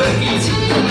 在一起